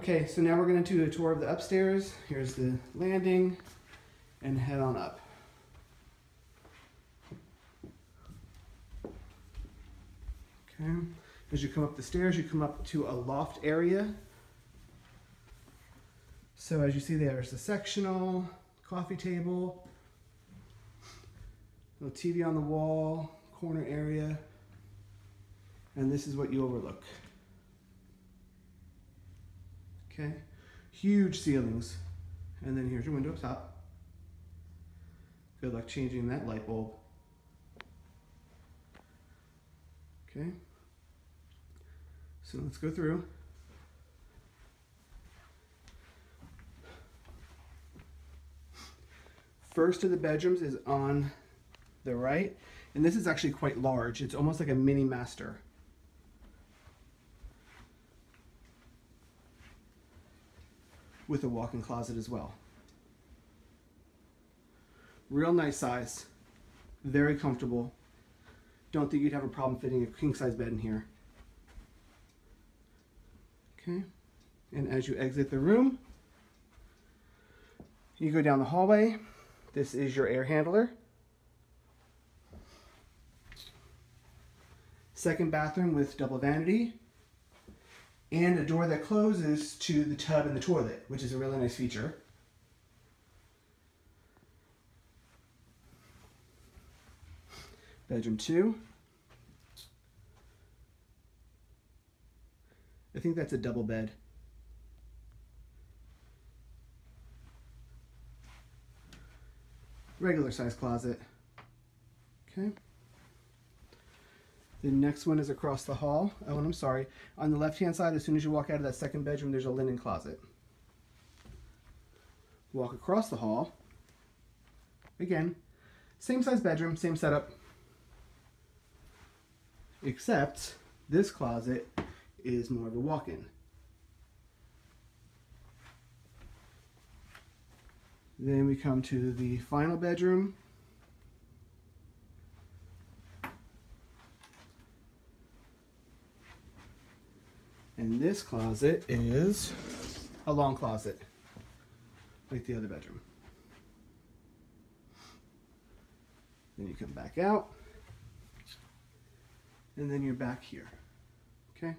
Okay, so now we're gonna do a tour of the upstairs. Here's the landing and head on up. Okay, as you come up the stairs, you come up to a loft area. So as you see there's the sectional, coffee table, little TV on the wall, corner area, and this is what you overlook. Okay, huge ceilings, and then here's your window up top. Good luck changing that light bulb. Okay, so let's go through. First of the bedrooms is on the right, and this is actually quite large. It's almost like a mini master. With a walk-in closet as well. Real nice size, very comfortable. Don't think you'd have a problem fitting a king size bed in here. Okay, and as you exit the room, you go down the hallway. This is your air handler. Second bathroom with double vanity. And a door that closes to the tub and the toilet, which is a really nice feature. Bedroom two. I think that's a double bed. Regular size closet. Okay. The next one is across the hall. Oh, and I'm sorry. On the left-hand side, as soon as you walk out of that second bedroom, there's a linen closet. Walk across the hall. Again, same size bedroom, same setup. Except this closet is more of a walk-in. Then we come to the final bedroom. And this closet is a long closet, like the other bedroom. Then you come back out, and then you're back here, okay?